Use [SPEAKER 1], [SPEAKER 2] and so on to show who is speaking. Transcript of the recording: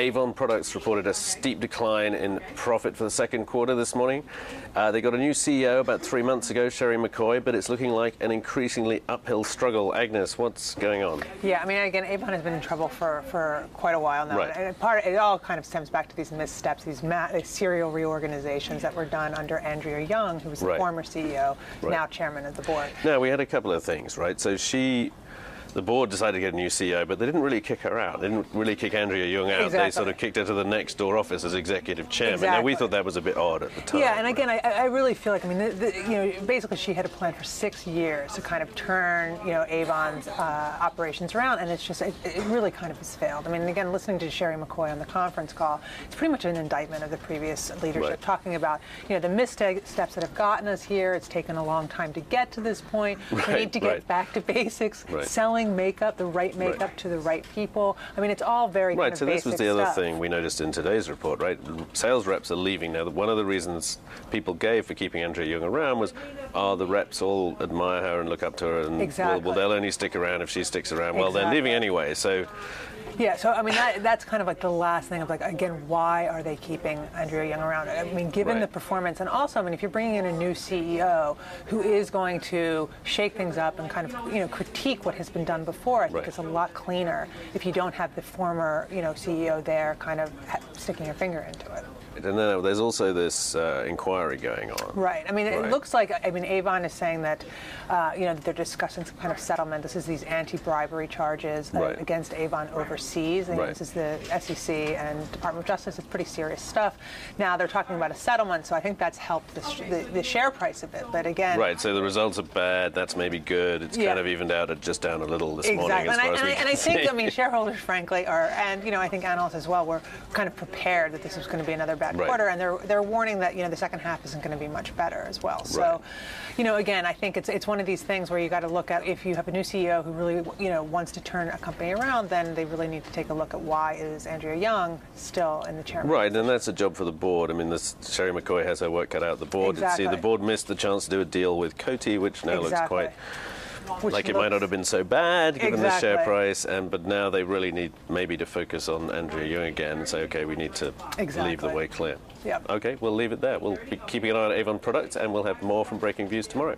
[SPEAKER 1] Avon Products reported a steep decline in profit for the second quarter this morning. Uh, they got a new CEO about three months ago, Sheri McCoy, but it's looking like an increasingly uphill struggle. Agnes, what's going on?
[SPEAKER 2] Yeah, I mean, again, Avon has been in trouble for, for quite a while now.
[SPEAKER 1] Right.
[SPEAKER 2] And part it all kind of stems back to these missteps, these, ma- these serial reorganizations that were done under Andrea Jung, who was the
[SPEAKER 1] Right.
[SPEAKER 2] former CEO,
[SPEAKER 1] Right.
[SPEAKER 2] now chairman of the board.
[SPEAKER 1] Now, we had a couple of things, right? So she. The board decided to get a new CEO, but they didn't really kick her out. They didn't really kick Andrea Jung out. They sort of kicked her to the next door office as executive chairman. Now, we thought that was a bit odd at the time.
[SPEAKER 2] Yeah, and again, I, I really feel like I mean, the, the, you know, basically she had a plan for six years to kind of turn, you know, Avon's uh, operations around, and it's just it, it really kind of has failed. I mean, again, listening to Sheri McCoy on the conference call, it's pretty much an indictment of the previous leadership,
[SPEAKER 1] Right.
[SPEAKER 2] talking about you know the missteps that have gotten us here. It's taken a long time to get to this point. we need to get
[SPEAKER 1] right.
[SPEAKER 2] back to basics,
[SPEAKER 1] Right.
[SPEAKER 2] Selling makeup, the right makeup
[SPEAKER 1] Right.
[SPEAKER 2] to the right people. I mean, it's all very kind
[SPEAKER 1] Right,
[SPEAKER 2] of
[SPEAKER 1] so this was the other
[SPEAKER 2] stuff.
[SPEAKER 1] thing we noticed in today's report, right? Sales reps are leaving now. One of the reasons people gave for keeping Andrea Jung around was, are the reps all admire her and look up to her, and well,
[SPEAKER 2] Exactly.
[SPEAKER 1] well, they'll only stick around if she sticks around. Well, they're leaving anyway, so
[SPEAKER 2] Yeah, so I mean that, that's kind of like the last thing of like again, why are they keeping Andrea Jung around? I mean, given
[SPEAKER 1] Right.
[SPEAKER 2] the performance, and also I mean, if you're bringing in a new CEO who is going to shake things up and kind of you know critique what has been done before, I think
[SPEAKER 1] Right.
[SPEAKER 2] it's a lot cleaner if you don't have the former you know CEO there kind of sticking her finger into it.
[SPEAKER 1] and then there's also this uh, inquiry going on.
[SPEAKER 2] Right. I mean, it looks like I mean Avon is saying that uh, you know that they're discussing some kind of settlement. This is these anti-bribery charges uh,
[SPEAKER 1] Right.
[SPEAKER 2] against Avon overseas. I
[SPEAKER 1] Right.
[SPEAKER 2] This is the SEC and Department of Justice. It's pretty serious stuff. Now they're talking about a settlement, so I think that's helped the, sh- the, the share price a bit. But again,
[SPEAKER 1] Right, so the results are bad. That's maybe good. It's
[SPEAKER 2] Yeah.
[SPEAKER 1] kind of evened out at just down a little this morning,
[SPEAKER 2] Exactly, and, I, and, I, and I think. I mean shareholders, frankly, are, and you know I think analysts as well were kind of prepared that this was going to be another bad
[SPEAKER 1] Right.
[SPEAKER 2] quarter, and they're they're warning that you know the second half isn't going to be much better as well. So,
[SPEAKER 1] Right.
[SPEAKER 2] you know, again, I think it's it's one of these things where you got to look at if you have a new CEO who really you know wants to turn a company around, then they really need to take a look at why is Andrea Jung still in the chairman.
[SPEAKER 1] Right, and that's a job for the board. I mean, this, Sheri McCoy has her work cut out. The board, see,
[SPEAKER 2] Exactly.
[SPEAKER 1] the board missed the chance to do a deal with Coty, which now looks quite
[SPEAKER 2] Which
[SPEAKER 1] like it might not have been so bad given the share price. And but now they really need maybe to focus on Andrea Jung again and say, okay, we need to leave the way clear.
[SPEAKER 2] Yep.
[SPEAKER 1] Okay, we'll leave it there. We'll be keeping an eye on Avon products, and we'll have more from Breakingviews tomorrow.